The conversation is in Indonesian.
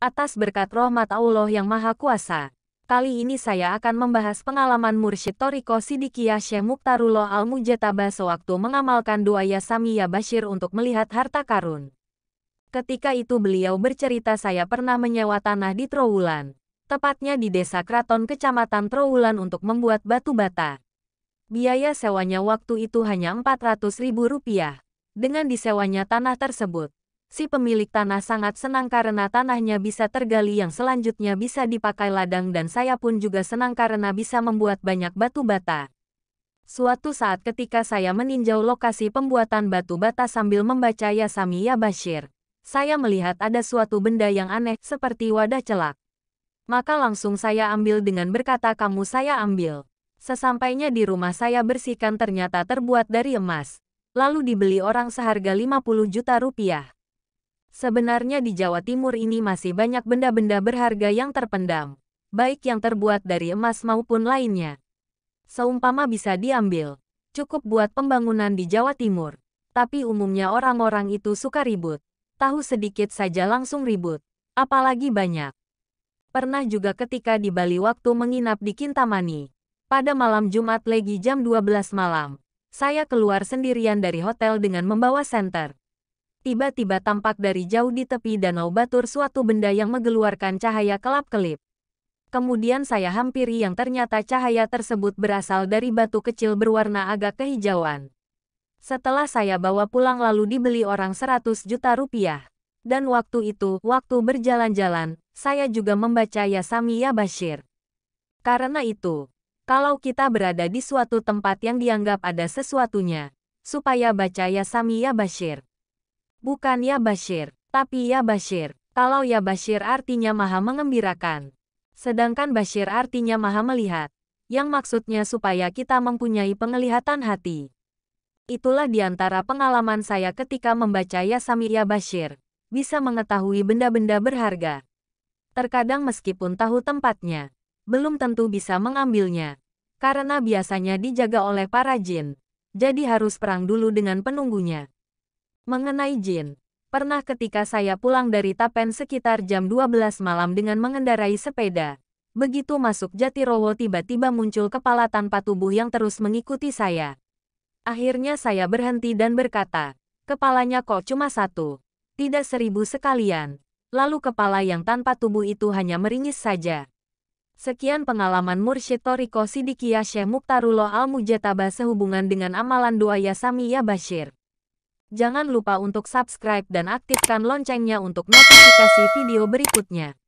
Atas berkat rahmat Allah yang Maha Kuasa, kali ini saya akan membahas pengalaman Mursyid Toriko Sidikiyah Syekh Muktarullah Al-Mujataba sewaktu mengamalkan doa Yasamiya Bashir untuk melihat harta karun. Ketika itu beliau bercerita saya pernah menyewa tanah di Trowulan, tepatnya di desa Kraton Kecamatan Trowulan untuk membuat batu bata. Biaya sewanya waktu itu hanya 400 ribu rupiah. Dengan disewanya tanah tersebut, si pemilik tanah sangat senang karena tanahnya bisa tergali yang selanjutnya bisa dipakai ladang dan saya pun juga senang karena bisa membuat banyak batu bata. Suatu saat ketika saya meninjau lokasi pembuatan batu bata sambil membaca Yasami Ya Bashir, saya melihat ada suatu benda yang aneh seperti wadah celak. Maka langsung saya ambil dengan berkata kamu saya ambil. Sesampainya di rumah saya bersihkan ternyata terbuat dari emas. Lalu dibeli orang seharga 50 juta rupiah. Sebenarnya di Jawa Timur ini masih banyak benda-benda berharga yang terpendam, baik yang terbuat dari emas maupun lainnya. Seumpama bisa diambil, cukup buat pembangunan di Jawa Timur. Tapi umumnya orang-orang itu suka ribut. Tahu sedikit saja langsung ribut, apalagi banyak. Pernah juga ketika di Bali waktu menginap di Kintamani. Pada malam Jumat lagi jam 12 malam, saya keluar sendirian dari hotel dengan membawa senter. Tiba-tiba tampak dari jauh di tepi danau Batur suatu benda yang mengeluarkan cahaya kelap-kelip. Kemudian saya hampiri yang ternyata cahaya tersebut berasal dari batu kecil berwarna agak kehijauan. Setelah saya bawa pulang lalu dibeli orang 100 juta rupiah. Dan waktu itu, waktu berjalan-jalan, saya juga membaca Yasami Ya Bashir. Karena itu, kalau kita berada di suatu tempat yang dianggap ada sesuatunya, supaya baca Yasami Ya Bashir. Bukan ya Bashir, tapi ya Bashir. Kalau ya Bashir artinya maha mengembirakan. Sedangkan Bashir artinya maha melihat. Yang maksudnya supaya kita mempunyai penglihatan hati. Itulah di antara pengalaman saya ketika membaca Yasami Ya Bashir. Bisa mengetahui benda-benda berharga. Terkadang meskipun tahu tempatnya, belum tentu bisa mengambilnya. Karena biasanya dijaga oleh para jin. Jadi harus perang dulu dengan penunggunya. Mengenai jin, pernah ketika saya pulang dari Tapen sekitar jam 12 malam dengan mengendarai sepeda. Begitu masuk Jatirowo tiba-tiba muncul kepala tanpa tubuh yang terus mengikuti saya. Akhirnya saya berhenti dan berkata, kepalanya kok cuma satu, tidak seribu sekalian. Lalu kepala yang tanpa tubuh itu hanya meringis saja. Sekian pengalaman Mursyid Toriko Sidikiyah Syekh Muktarullah Al-Mujataba sehubungan dengan amalan doa Yasami Ya Bashir. Jangan lupa untuk subscribe dan aktifkan loncengnya untuk notifikasi video berikutnya.